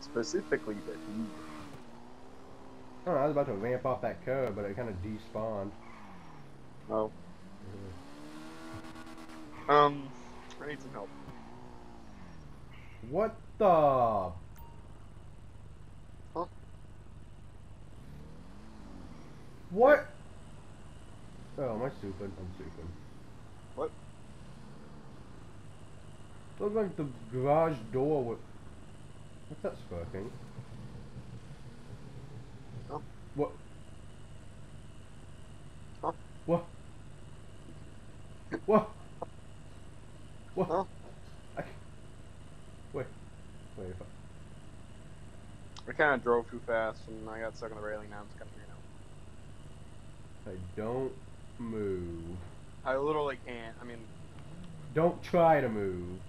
Specifically the tube. I know, I was about to ramp off that curb, but it kind of despawned. Oh. Um, I need some help. What the? Huh? What? Oh, am I stupid? I'm stupid. What? Looks like the garage door was... What's that sparking? Oh. What? Huh? What? What? What? Huh? I... c- Wait. Wait. If I... I kind of drove too fast and I got stuck on the railing now. It's kind of weird now. I don't move. I literally can't. I mean, Don't try to move.